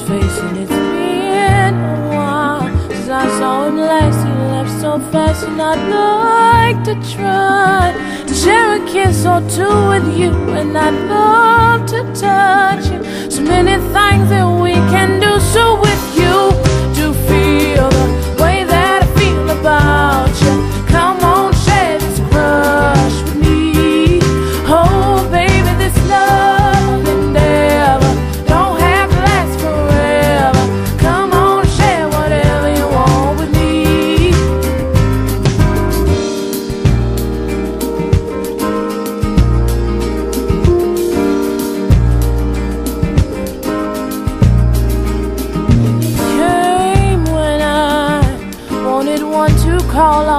face, and it's been a while since I saw him last. He left so fast, and I'd like to try to share a kiss or two with you, and I'd love to touch you. So many things that we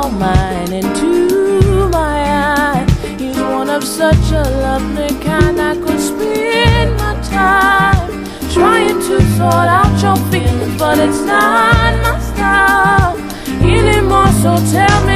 all mine into my eye. He's one of such a lovely kind I could spend my time trying to sort out your feelings, but it's not my style anymore. So tell me?